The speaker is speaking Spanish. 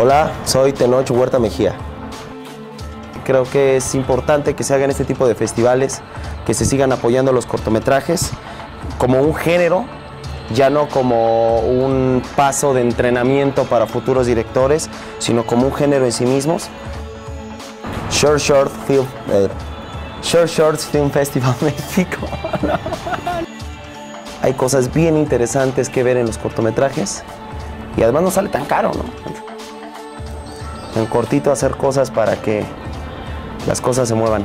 Hola, soy Tenoch Huerta Mejía. Creo que es importante que se hagan este tipo de festivales, que se sigan apoyando los cortometrajes como un género, ya no como un paso de entrenamiento para futuros directores, sino como un género en sí mismos. Short Short Film, eh, Short Shorts Film Festival México. Hay cosas bien interesantes que ver en los cortometrajes y además no sale tan caro, ¿no? En cortito hacer cosas para que las cosas se muevan.